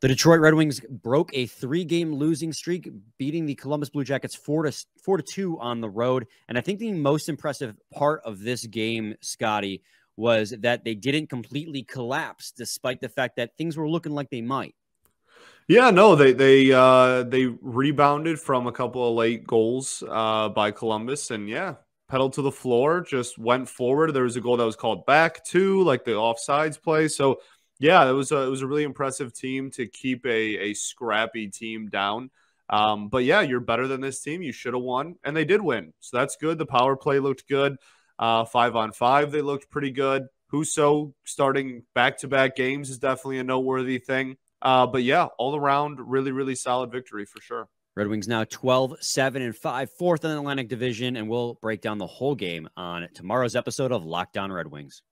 The Detroit Red Wings broke a three-game losing streak, beating the Columbus Blue Jackets four to four to two on the road. And I think the most impressive part of this game, Scotty, was that they didn't completely collapse, despite the fact that things were looking like they might. Yeah, no, they they uh, they rebounded from a couple of late goals uh, by Columbus, and yeah, pedal to the floor, just went forward. There was a goal that was called back too, like the offsides play. So yeah, it was a, it was a really impressive team to keep a, a scrappy team down. Um, but yeah, you're better than this team. You should have won, and they did win. So that's good. The power play looked good. Uh, five on five, they looked pretty good. Husso starting back to back games is definitely a noteworthy thing. Uh, but yeah, all around, really, really solid victory for sure. Red Wings now 12, 7, and 5, fourth in the Atlantic Division, and we'll break down the whole game on tomorrow's episode of Locked On Red Wings.